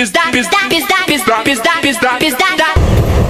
пизда, пизда, пизда, пизда, пизда, пизда, пизда.